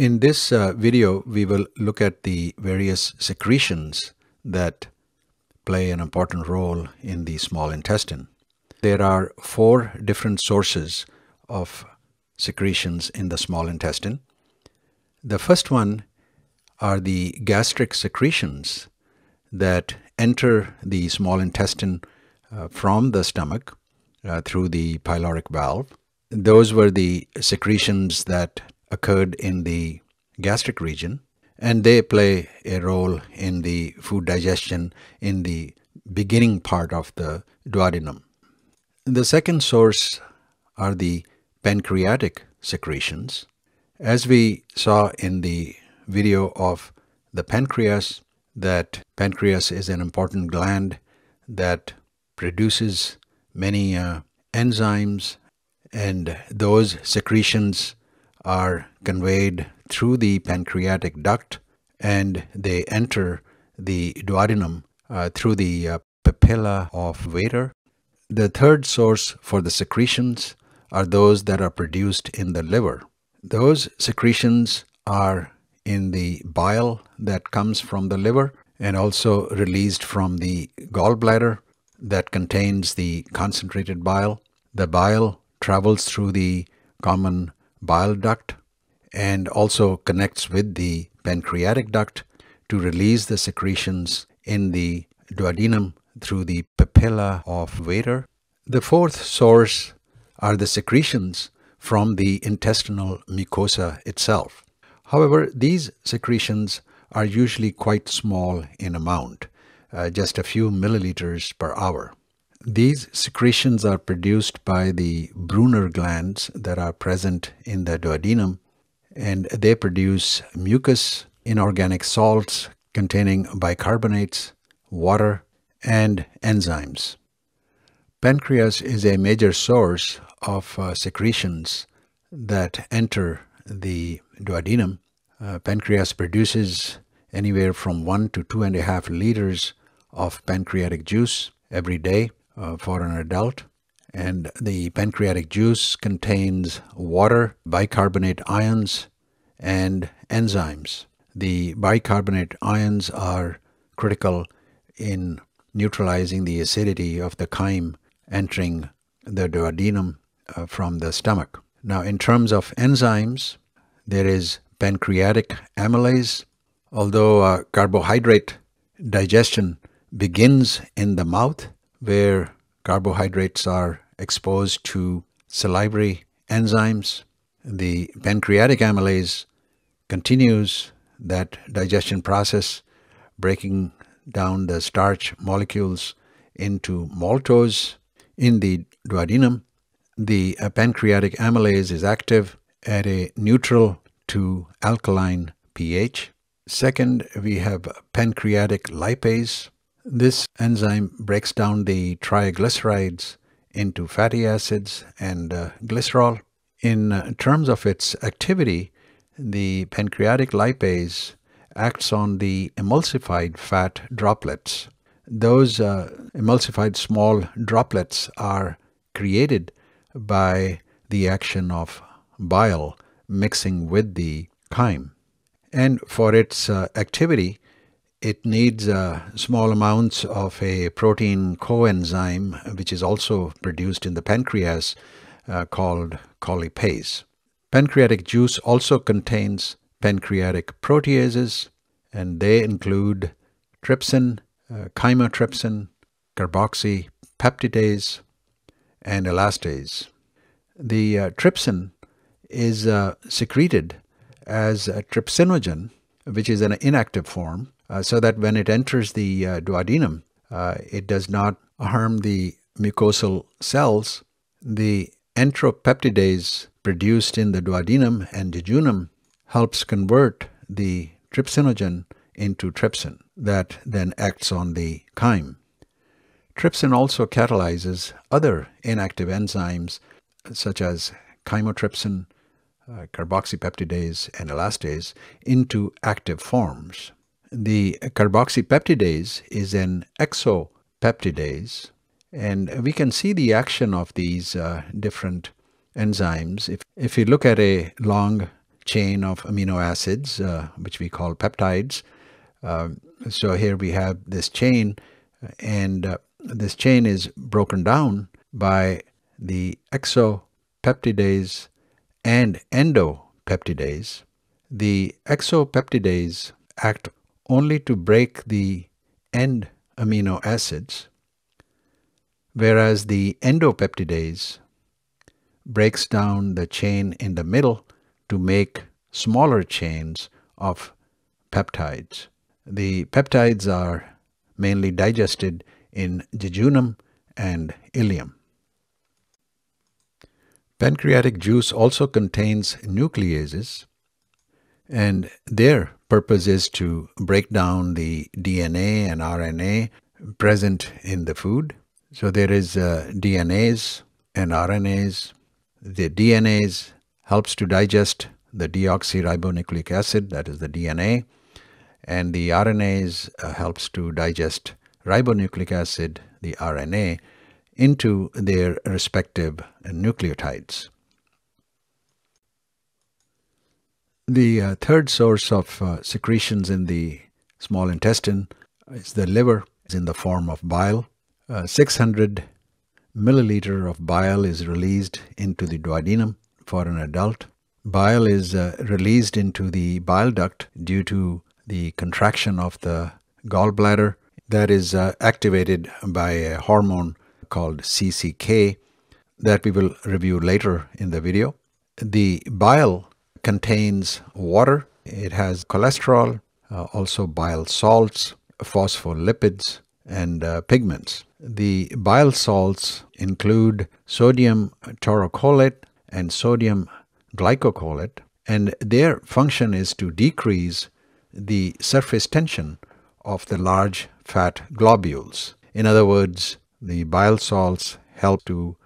In this uh, video, we will look at the various secretions that play an important role in the small intestine. There are four different sources of secretions in the small intestine. The first one are the gastric secretions that enter the small intestine uh, from the stomach uh, through the pyloric valve. Those were the secretions that occurred in the gastric region and they play a role in the food digestion in the beginning part of the duodenum. The second source are the pancreatic secretions. As we saw in the video of the pancreas, that pancreas is an important gland that produces many uh, enzymes and those secretions are conveyed through the pancreatic duct and they enter the duodenum uh, through the uh, papilla of Vater. The third source for the secretions are those that are produced in the liver. Those secretions are in the bile that comes from the liver and also released from the gallbladder that contains the concentrated bile. The bile travels through the common bile duct and also connects with the pancreatic duct to release the secretions in the duodenum through the papilla of Vater. The fourth source are the secretions from the intestinal mucosa itself. However, these secretions are usually quite small in amount, uh, just a few milliliters per hour. These secretions are produced by the Brunner glands that are present in the duodenum and they produce mucus, inorganic salts containing bicarbonates, water, and enzymes. Pancreas is a major source of uh, secretions that enter the duodenum. Uh, pancreas produces anywhere from one to two and a half liters of pancreatic juice every day uh, for an adult. And the pancreatic juice contains water, bicarbonate ions, and enzymes. The bicarbonate ions are critical in neutralizing the acidity of the chyme entering the duodenum uh, from the stomach. Now, in terms of enzymes, there is pancreatic amylase. Although uh, carbohydrate digestion begins in the mouth, where carbohydrates are exposed to salivary enzymes, the pancreatic amylase continues that digestion process, breaking down the starch molecules into maltose in the duodenum. The pancreatic amylase is active at a neutral to alkaline pH. Second, we have pancreatic lipase. This enzyme breaks down the triglycerides into fatty acids and uh, glycerol. In uh, terms of its activity, the pancreatic lipase acts on the emulsified fat droplets. Those uh, emulsified small droplets are created by the action of bile mixing with the chyme. And for its uh, activity, it needs uh, small amounts of a protein coenzyme, which is also produced in the pancreas, uh, called colipase. Pancreatic juice also contains pancreatic proteases, and they include trypsin, uh, chymotrypsin, carboxypeptidase, and elastase. The uh, trypsin is uh, secreted as a trypsinogen, which is an inactive form, uh, so that when it enters the uh, duodenum, uh, it does not harm the mucosal cells. The enteropeptidase produced in the duodenum and jejunum helps convert the trypsinogen into trypsin that then acts on the chyme. Trypsin also catalyzes other inactive enzymes such as chymotrypsin, uh, carboxypeptidase, and elastase into active forms. The carboxypeptidase is an exopeptidase, and we can see the action of these uh, different enzymes. If, if you look at a long chain of amino acids, uh, which we call peptides. Um, so here we have this chain, and uh, this chain is broken down by the exopeptidase and endopeptidase. The exopeptidase act only to break the end amino acids, whereas the endopeptidase breaks down the chain in the middle to make smaller chains of peptides. The peptides are mainly digested in jejunum and ileum. Pancreatic juice also contains nucleases and their purpose is to break down the DNA and RNA present in the food. So there is uh, DNase and RNase. The DNase helps to digest the deoxyribonucleic acid, that is the DNA, and the RNase uh, helps to digest ribonucleic acid, the RNA, into their respective nucleotides. The uh, third source of uh, secretions in the small intestine is the liver is in the form of bile. Uh, 600 milliliter of bile is released into the duodenum for an adult. Bile is uh, released into the bile duct due to the contraction of the gallbladder that is uh, activated by a hormone called CCK that we will review later in the video. The bile contains water, it has cholesterol, uh, also bile salts, phospholipids, and uh, pigments. The bile salts include sodium taurocholate and sodium glycocholate, and their function is to decrease the surface tension of the large fat globules. In other words, the bile salts help to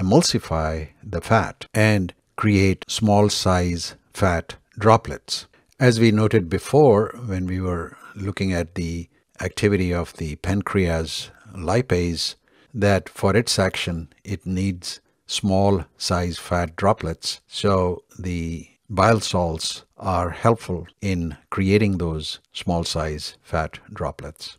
emulsify the fat and create small size fat droplets. As we noted before, when we were looking at the activity of the pancreas lipase, that for its action, it needs small size fat droplets. So the bile salts are helpful in creating those small size fat droplets.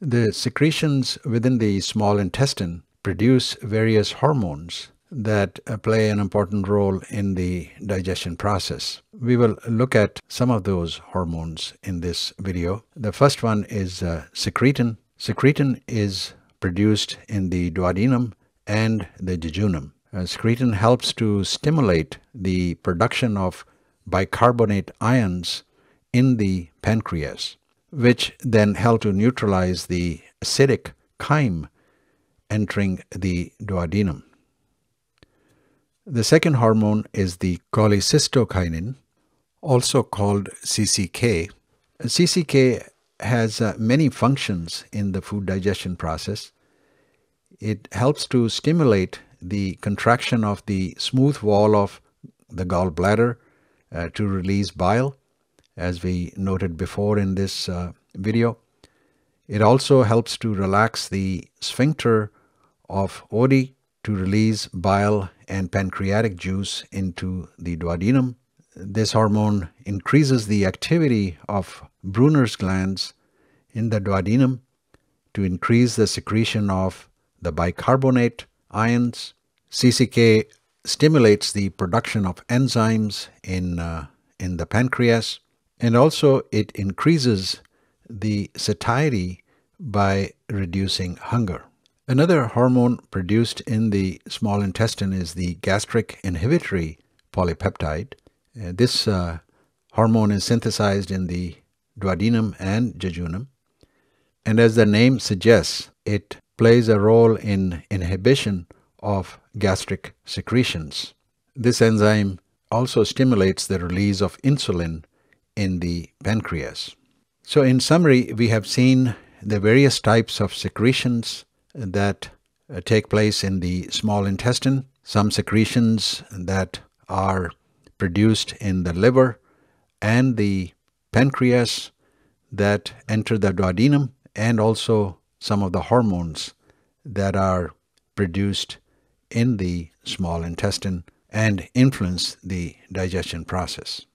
The secretions within the small intestine produce various hormones that uh, play an important role in the digestion process. We will look at some of those hormones in this video. The first one is uh, secretin. Secretin is produced in the duodenum and the jejunum. Uh, secretin helps to stimulate the production of bicarbonate ions in the pancreas, which then help to neutralize the acidic chyme entering the duodenum. The second hormone is the cholecystokinin, also called CCK. CCK has uh, many functions in the food digestion process. It helps to stimulate the contraction of the smooth wall of the gallbladder uh, to release bile, as we noted before in this uh, video. It also helps to relax the sphincter of Oddi to release bile and pancreatic juice into the duodenum. This hormone increases the activity of Brunner's glands in the duodenum to increase the secretion of the bicarbonate ions. CCK stimulates the production of enzymes in, uh, in the pancreas and also it increases the satiety by reducing hunger. Another hormone produced in the small intestine is the gastric inhibitory polypeptide. Uh, this uh, hormone is synthesized in the duodenum and jejunum. And as the name suggests, it plays a role in inhibition of gastric secretions. This enzyme also stimulates the release of insulin in the pancreas. So in summary, we have seen the various types of secretions that uh, take place in the small intestine, some secretions that are produced in the liver and the pancreas that enter the duodenum, and also some of the hormones that are produced in the small intestine and influence the digestion process.